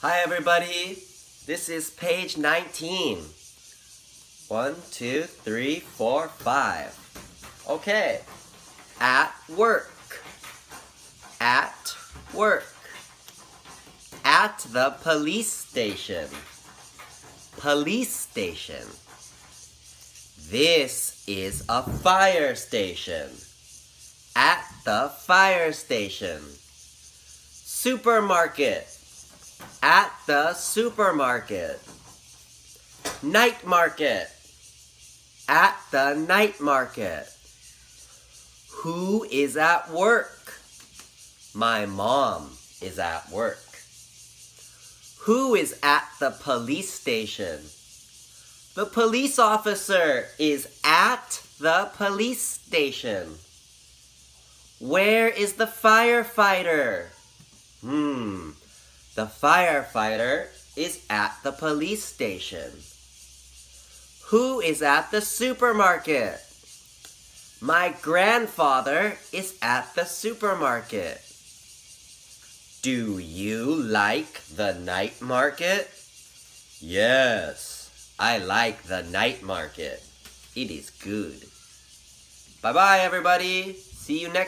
Hi, everybody. This is page 19. One, two, three, four, five. Okay. At work. At work. At the police station. Police station. This is a fire station. At the fire station. Supermarket. At the supermarket. Night market. At the night market. Who is at work? My mom is at work. Who is at the police station? The police officer is at the police station. Where is the firefighter? Hmm, the firefighter is at the police station. Who is at the supermarket? My grandfather is at the supermarket. Do you like the night market? Yes, I like the night market. It is good. Bye bye, everybody. See you next